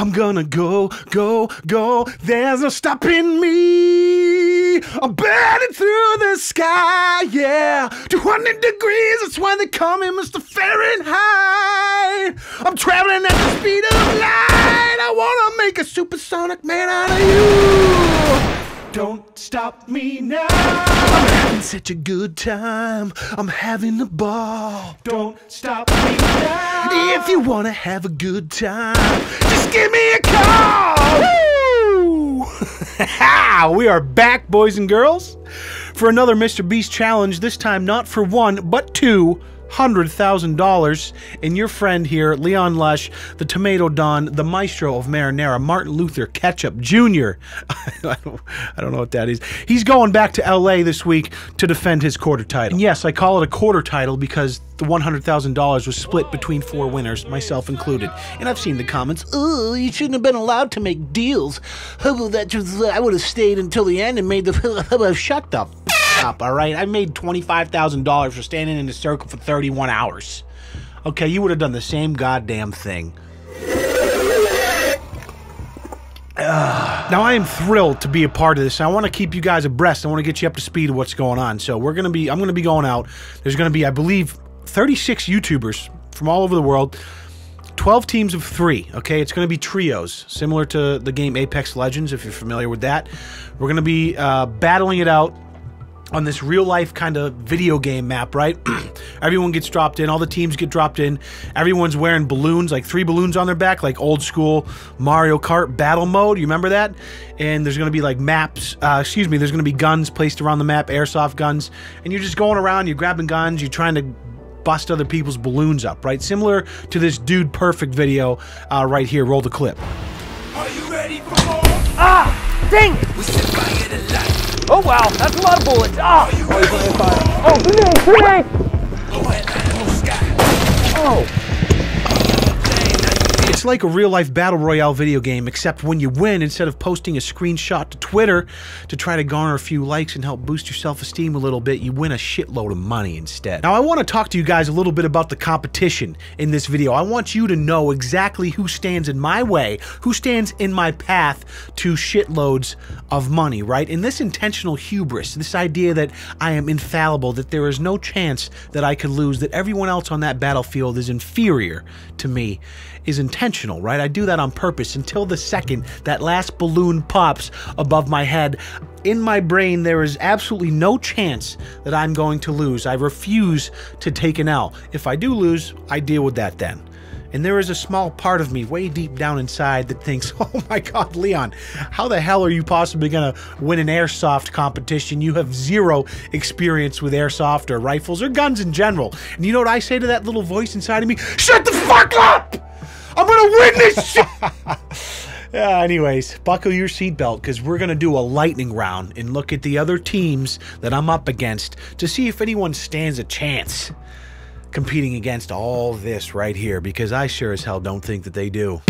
I'm gonna go, go, go. There's no stopping me. I'm burning through the sky, yeah. 200 degrees, that's why they call me Mr. Fahrenheit. I'm traveling at the speed of light. I wanna make a supersonic man out of you. Don't stop me now. I'm having such a good time. I'm having a ball. Don't stop me now. If you want to have a good time, just give me a call. Woo! we are back, boys and girls, for another Mr. Beast challenge. This time, not for one, but two $100,000. And your friend here, Leon Lush, the Tomato Don, the maestro of marinara, Martin Luther Ketchup Jr. I, don't, know what that is. He's going back to LA this week to defend his quarter title. And yes, I call it a quarter title because the $100,000 was split between four winners, myself included. And I've seen the comments, oh, you shouldn't have been allowed to make deals. That just, uh, I would have stayed until the end and made the. Shut the up, all right? I made $25,000 for standing in a circle for 31 hours. Okay, you would have done the same goddamn thing. now I am thrilled to be a part of this. I want to keep you guys abreast. I want to get you up to speed of what's going on. So we're gonna be. I'm gonna be going out. There's gonna be, I believe, 36 YouTubers from all over the world. 12 teams of three, okay? It's going to be trios, similar to the game Apex Legends, if you're familiar with that. We're going to be uh, battling it out on this real life kind of video game map, right? Everyone gets dropped in, all the teams get dropped in. Everyone's wearing balloons, like three balloons on their back, like old school Mario Kart battle mode. You remember that? And there's going to be like maps, uh, excuse me, there's going to be guns placed around the map, airsoft guns. And you're just going around, you're grabbing guns, you're trying to bust other people's balloons up, right? Similar to this Dude Perfect video uh, right here. Roll the clip. Are you ready for more? Ah! Dang it! Oh wow, that's a lot of bullets. Ah! Oh, oh grenade, grenade! Oh! It's like a real life battle royale video game, except when you win, instead of posting a screenshot to Twitter to try to garner a few likes and help boost your self esteem a little bit, you win a shitload of money instead. Now, I want to talk to you guys a little bit about the competition in this video. I want you to know exactly who stands in my way, who stands in my path to shitloads of money, right? In this intentional hubris, this idea that I am infallible, that there is no chance that I could lose, that everyone else on that battlefield is inferior to me, is intentional, right? I do that on purpose until the second that last balloon pops above my head. In my brain, there is absolutely no chance that I'm going to lose. I refuse to take an L. If I do lose, I deal with that then. And there is a small part of me way deep down inside that thinks, oh my god, Leon, how the hell are you possibly going to win an airsoft competition? You have zero experience with airsoft or rifles or guns in general. And you know what I say to that little voice inside of me? Shut the fuck up! Gonna win this shit. Yeah, anyways, buckle your seatbelt because we're going to do a lightning round and look at the other teams that I'm up against to see if anyone stands a chance competing against all this right here because I sure as hell don't think that they do.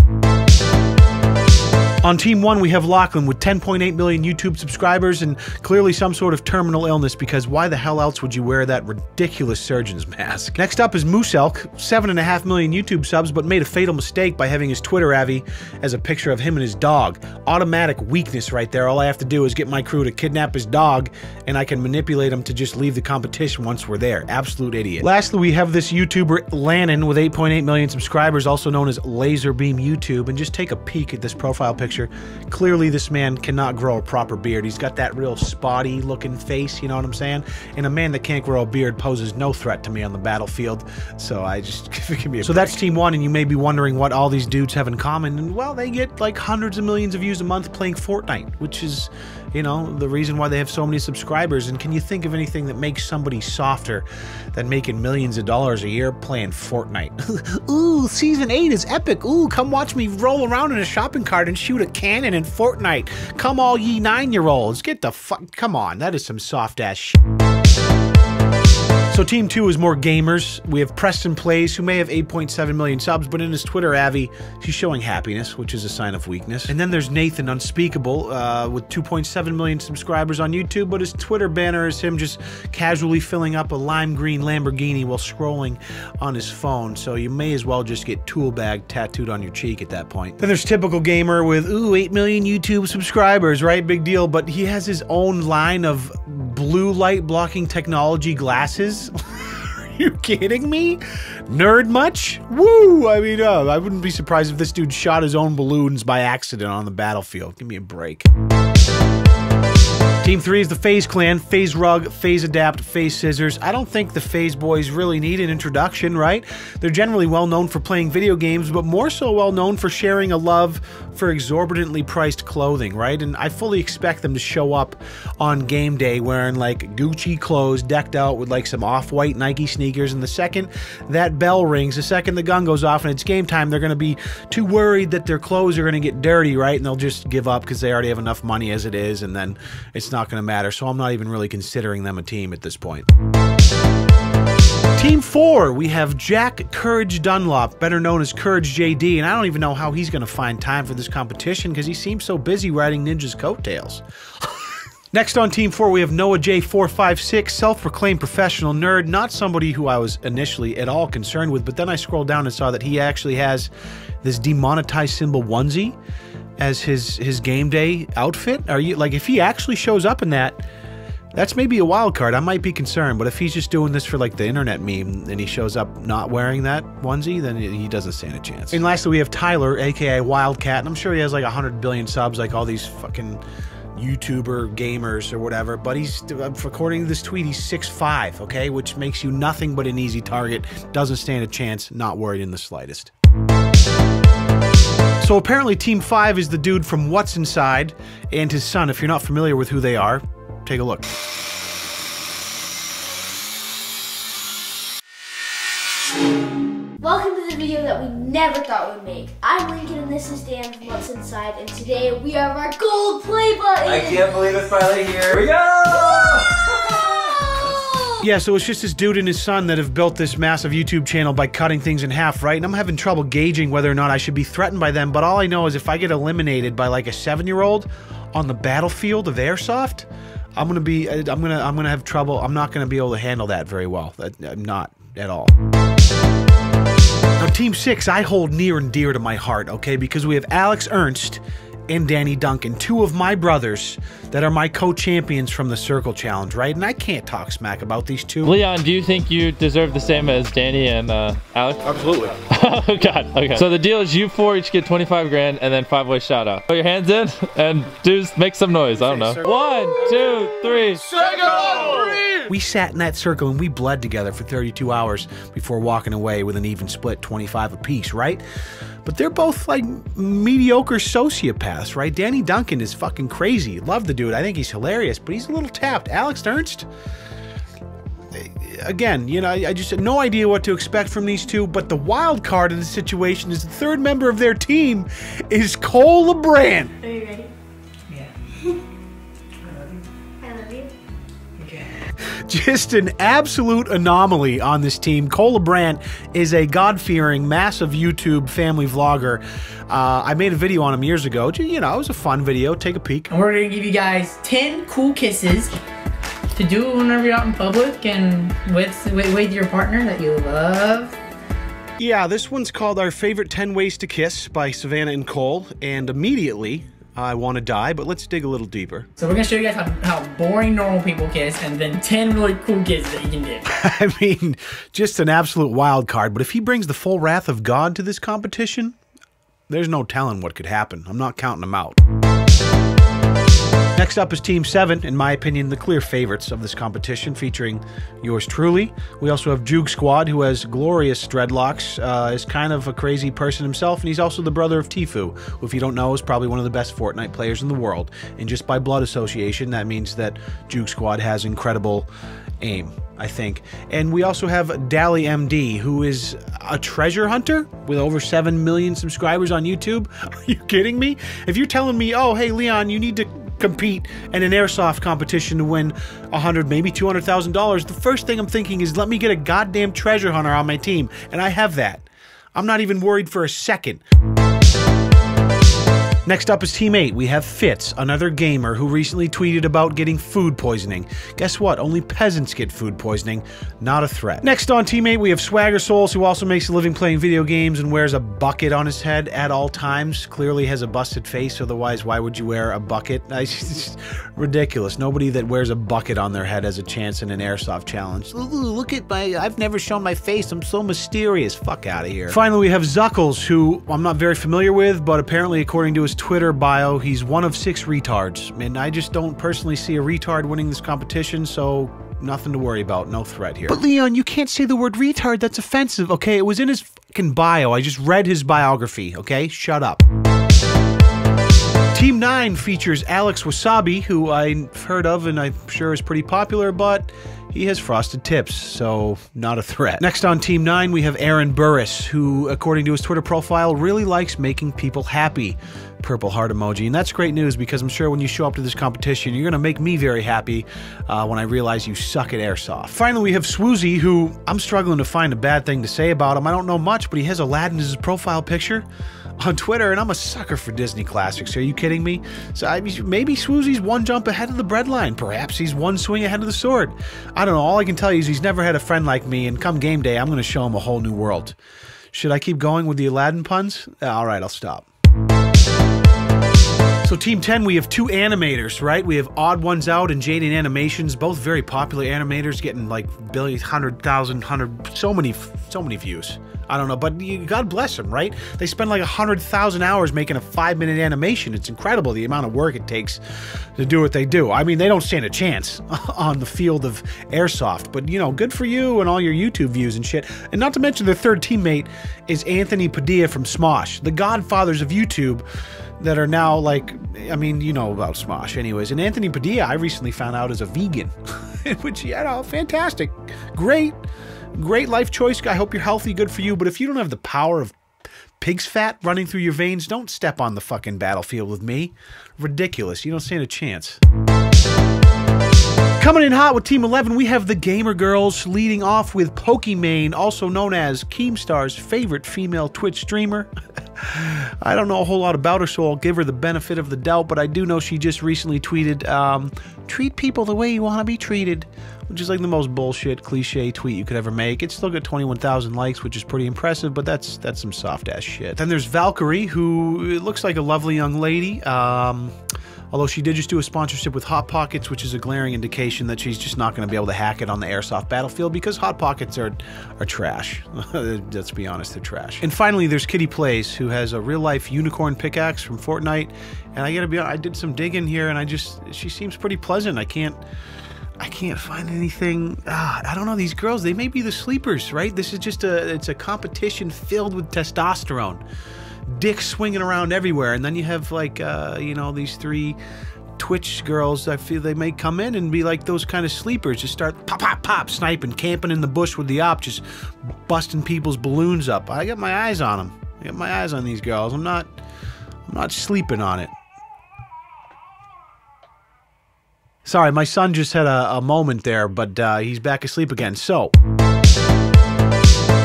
On Team 1, we have Lachlan with 10.8 million YouTube subscribers and clearly some sort of terminal illness because why the hell else would you wear that ridiculous surgeon's mask? Next up is Muselk, 7.5 million YouTube subs, but made a fatal mistake by having his Twitter avi as a picture of him and his dog. Automatic weakness right there. All I have to do is get my crew to kidnap his dog and I can manipulate him to just leave the competition once we're there. Absolute idiot. Lastly, we have this YouTuber, Lannan, with 8.8 million subscribers, also known as LazarBeam YouTube, and just take a peek at this profile picture picture. Clearly, this man cannot grow a proper beard. He's got that real spotty looking face, you know what I'm saying? And a man that can't grow a beard poses no threat to me on the battlefield. So I just give me a So break. that's team one, and you may be wondering what all these dudes have in common. And well, they get like hundreds of millions of views a month playing Fortnite, which is you know, the reason why they have so many subscribers. And can you think of anything that makes somebody softer than making millions of dollars a year playing Fortnite? Ooh, season 8 is epic. Ooh, come watch me roll around in a shopping cart and shoot a cannon in Fortnite. Come all ye nine year olds. Get the fuck. Come on, that is some soft ass shit. So Team 2 is more gamers. We have Preston Plays, who may have 8.7 million subs, but in his Twitter Avi, he's showing happiness, which is a sign of weakness. And then there's Nathan Unspeakable, uh, with 2.7 million subscribers on YouTube, but his Twitter banner is him just casually filling up a lime green Lamborghini while scrolling on his phone, so you may as well just get tool bag tattooed on your cheek at that point. Then there's Typical Gamer with, ooh, 8 million YouTube subscribers, right? Big deal, but he has his own line of blue light blocking technology glasses. Are you kidding me? Nerd much? Woo! I mean, uh, I wouldn't be surprised if this dude shot his own balloons by accident on the battlefield. Give me a break. Team 3 is the FaZe Clan, FaZe Rug, FaZe Adapt, FaZe Scissors. I don't think the FaZe boys really need an introduction, right? They're generally well known for playing video games, but more so well known for sharing a love for exorbitantly priced clothing, right? And I fully expect them to show up on game day wearing like Gucci clothes, decked out with like some off white Nike sneakers. And the second that bell rings, the second the gun goes off and it's game time, they're going to be too worried that their clothes are going to get dirty, right? And they'll just give up because they already have enough money as it is, and then it's not going to matter. So I'm not even really considering them a team at this point. Team four, we have Jack Courage Dunlop, better known as CouRageJD, and I don't even know how he's going to find time for this competition because he seems so busy riding Ninja's coattails. Next on Team 4, we have Noah J456, self proclaimed professional nerd, not somebody who I was initially at all concerned with, but then I scrolled down and saw that he actually has this demonetized symbol onesie as his his game day outfit. Are you like if he actually shows up in that? That's maybe a wild card. I might be concerned, but if he's just doing this for like the internet meme and he shows up not wearing that onesie, then he doesn't stand a chance. And lastly, we have Tyler, aka Wildcat, and I'm sure he has like 100 billion subs, like all these fucking YouTuber gamers or whatever. But he's, uh, according to this tweet, he's 6'5, okay, which makes you nothing but an easy target. Doesn't stand a chance, not worried in the slightest. So apparently, Team 5 is the dude from What's Inside and his son. If you're not familiar with who they are, take a look. Welcome to the video that we never thought we'd make. I'm Lincoln and this is Dan from What's Inside, and today we have our gold play button! I can't believe it's finally here. Here we go! Yeah, so it's just this dude and his son that have built this massive YouTube channel by cutting things in half, right? And I'm having trouble gauging whether or not I should be threatened by them, but all I know is if I get eliminated by like a seven year old on the battlefield of airsoft, I'm gonna be, uh, I'm gonna, I'm gonna have trouble. I'm not gonna be able to handle that very well. I'm not at all. Now, Team Six, I hold near and dear to my heart, okay? Because we have Alex Ernst and Danny Duncan, two of my brothers that are my co-champions from the Circle Challenge, right? And I can't talk smack about these two. Leon, do you think you deserve the same as Danny and uh, Alex? Absolutely. oh God. Okay. So the deal is you four each get 25 grand and then five way shout out. Put your hands in and dudes make some noise. I don't know. One, two, three. We sat in that circle and we bled together for 32 hours before walking away with an even split 25 apiece, right? But they're both like mediocre sociopaths, right? Danny Duncan is fucking crazy. Love the dude. I think he's hilarious, but he's a little tapped. Alex Ernst, again, you know, I, just had no idea what to expect from these two. But the wild card in the situation is the third member of their team is Cole LaBrant. Are you ready? Just an absolute anomaly on this team. Cole LaBrant is a God-fearing, massive YouTube family vlogger. Uh, I made a video on him years ago. You know, it was a fun video. Take a peek. And we're gonna give you guys 10 cool kisses to do whenever you're out in public and with, with, with your partner that you love. Yeah, this one's called Our Favorite 10 Ways to Kiss by Savannah and Cole. And immediately, I want to die, but let's dig a little deeper. So we're gonna show you guys how, how boring normal people kiss and then 10 really cool kisses that you can do. I mean, just an absolute wild card. But if he brings the full wrath of God to this competition, there's no telling what could happen. I'm not counting him out. Next up is Team 7, in my opinion, the clear favorites of this competition, featuring yours truly. We also have Juke Squad, who has glorious dreadlocks, uh, is kind of a crazy person himself, and he's also the brother of Tfue, who, if you don't know, is probably one of the best Fortnite players in the world. And just by blood association, that means that Juke Squad has incredible aim, I think. And we also have DALLMYD, who is a treasure hunter with over 7 million subscribers on YouTube. Are you kidding me? If you're telling me, oh, hey, Leon, you need to compete in an airsoft competition to win a hundred, maybe two hundred thousand dollars, the first thing I'm thinking is let me get a goddamn treasure hunter on my team, and I have that. I'm not even worried for a second. Next up is Team 8. We have Fitz, another gamer who recently tweeted about getting food poisoning. Guess what? Only peasants get food poisoning, not a threat. Next on Team 8, we have Swagger Souls, who also makes a living playing video games and wears a bucket on his head at all times. Clearly has a busted face, otherwise, why would you wear a bucket? It's ridiculous. Nobody that wears a bucket on their head has a chance in an airsoft challenge. Ooh, look at my. I've never shown my face. I'm so mysterious. Fuck out of here. Finally, we have Zuckles, who I'm not very familiar with, but apparently, according to his Twitter bio, he's one of six retards. And I just don't personally see a retard winning this competition, so nothing to worry about. No threat here. But Leon, you can't say the word retard. That's offensive, okay? It was in his fucking bio. I just read his biography, okay? Shut up. Team 9 features Alex Wasabi, who I've heard of and I'm sure is pretty popular, but he has frosted tips, so not a threat. Next on Team 9, we have Aaron Burris, who, according to his Twitter profile, really likes making people happy. Purple heart emoji. And that's great news because I'm sure when you show up to this competition, you're going to make me very happy uh, when I realize you suck at airsoft. Finally, we have Swoozy, who I'm struggling to find a bad thing to say about him. I don't know much, but he has Aladdin as his profile picture on Twitter, and I'm a sucker for Disney classics. Are you kidding me? So I maybe Swoozy's one jump ahead of the breadline. Perhaps he's one swing ahead of the sword. I don't know. All I can tell you is he's never had a friend like me, and come game day, I'm going to show him a whole new world. Should I keep going with the Aladdin puns? All right, I'll stop. So Team 10, we have two animators, right? We have Odd Ones Out and Jaden Animations, both very popular animators, getting like billion, hundred thousand, hundred, so many, so many views. I don't know, but you, God bless them, right? They spend like a hundred thousand hours making a five-minute animation. It's incredible the amount of work it takes to do what they do. I mean, they don't stand a chance on the field of airsoft, but you know, good for you and all your YouTube views and shit. And not to mention their third teammate is Anthony Padilla from Smosh, the godfathers of YouTube that are now like, I mean, you know about Smosh, anyways. And Anthony Padilla, I recently found out is a vegan, which, you know, fantastic, great, great life choice. I hope you're healthy, good for you. But if you don't have the power of pig's fat running through your veins, don't step on the fucking battlefield with me. Ridiculous. You don't stand a chance. Coming in hot with Team 11, we have the Gamer Girls leading off with Pokimane, also known as Keemstar's favorite female Twitch streamer. I don't know a whole lot about her, so I'll give her the benefit of the doubt, but I do know she just recently tweeted, um, treat people the way you want to be treated, which is like the most bullshit cliche tweet you could ever make. It's still got 21,000 likes, which is pretty impressive, but that's that's some soft ass shit. Then there's Valkyrae, who looks like a lovely young lady. Um, Although she did just do a sponsorship with Hot Pockets, which is a glaring indication that she's just not going to be able to hack it on the airsoft battlefield because Hot Pockets are are trash. Let's be honest, they're trash. And finally, there's Kitty Plays, who has a real life unicorn pickaxe from Fortnite. And I gotta be honest, I did some digging here, and I just she seems pretty pleasant. I can't. I can't find anything. Ah, I don't know. These girls, they may be the sleepers, right? This is just a, it's a competition filled with testosterone dick swinging around everywhere. And then you have like, uh, you know, these three Twitch girls. I feel they may come in and be like those kind of sleepers, just start pop, pop, pop, sniping, camping in the bush with the op, just busting people's balloons up. I got my eyes on them. I got my eyes on these girls. I'm not, I'm not sleeping on it. Sorry, my son just had a, a moment there, but uh, he's back asleep again. So.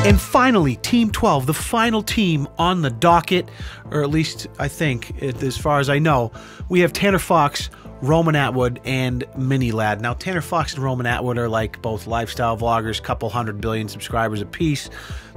And finally, Team 12, the final team on the docket, or at least I think, as far as I know, we have Tanner Fox, Roman Atwood, and MiniLadd. Now, Tanner Fox and Roman Atwood are like both lifestyle vloggers, couple hundred billion subscribers apiece,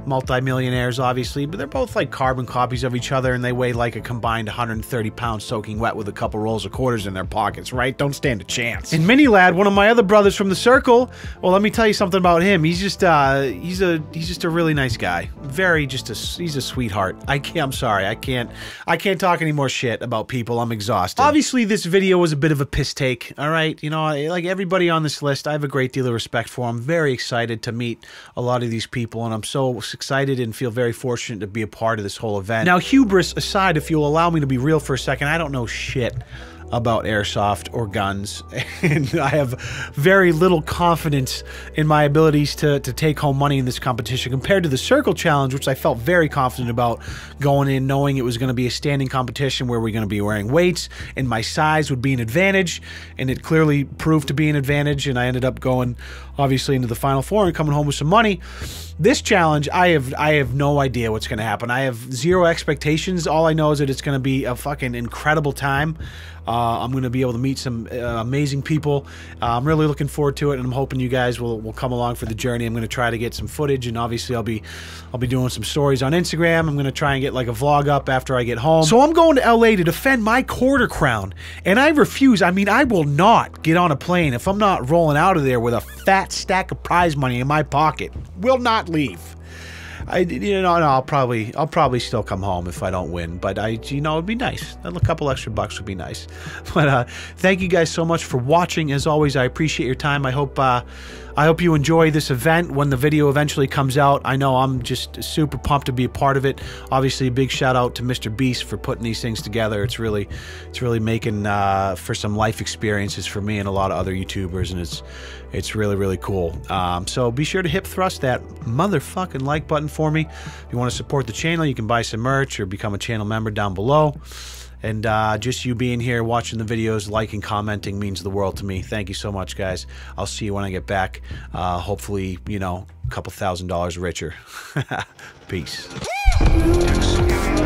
multimillionaires, obviously, but they're both like carbon copies of each other, and they weigh like a combined 130 pounds soaking wet with a couple rolls of quarters in their pockets, right? Don't stand a chance. And MiniLadd, one of my other brothers from the circle, well, let me tell you something about him. He's just, uh, he's a, he's just a really nice guy. Very, just a, he's a sweetheart. I can't, I'm sorry, I can't, I can't talk any more shit about people. I'm exhausted. Obviously, this video was a bit of a piss take, all right? You know, like everybody on this list, I have a great deal of respect for. I'm very excited to meet a lot of these people, and I'm so excited and feel very fortunate to be a part of this whole event. Now, hubris aside, if you'll allow me to be real for a second, I don't know shit about airsoft or guns, and I have very little confidence in my abilities to, to take home money in this competition compared to the circle challenge, which I felt very confident about going in, knowing it was going to be a standing competition where we're going to be wearing weights, and my size would be an advantage, and it clearly proved to be an advantage, and I ended up going obviously into the final four and coming home with some money. This challenge, I have I have no idea what's going to happen. I have zero expectations. All I know is that it's going to be a fucking incredible time. Uh, I'm going to be able to meet some uh, amazing people. Uh, I'm really looking forward to it, and I'm hoping you guys will, will come along for the journey. I'm going to try to get some footage, and obviously I'll be I'll be doing some stories on Instagram. I'm going to try and get like a vlog up after I get home. So I'm going to LA to defend my quarter crown, and I refuse. I mean, I will not get on a plane if I'm not rolling out of there with a fat stack of prize money in my pocket. Will not leave. I you know no, I'll probably I'll probably still come home if I don't win, but I you know it'd be nice. A couple extra bucks would be nice. But uh, thank you guys so much for watching. As always, I appreciate your time. I hope uh, I hope you enjoy this event when the video eventually comes out. I know I'm just super pumped to be a part of it. Obviously, a big shout out to Mr. Beast for putting these things together. It's really it's really making uh, for some life experiences for me and a lot of other YouTubers, and it's it's really really cool. Um, so be sure to hip thrust that motherfucking like button for me. If you want to support the channel, you can buy some merch or become a channel member down below. And uh, just you being here, watching the videos, liking, commenting means the world to me. Thank you so much, guys. I'll see you when I get back. Uh, hopefully, you know, a couple thousand dollars richer. Peace.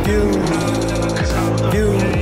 You, you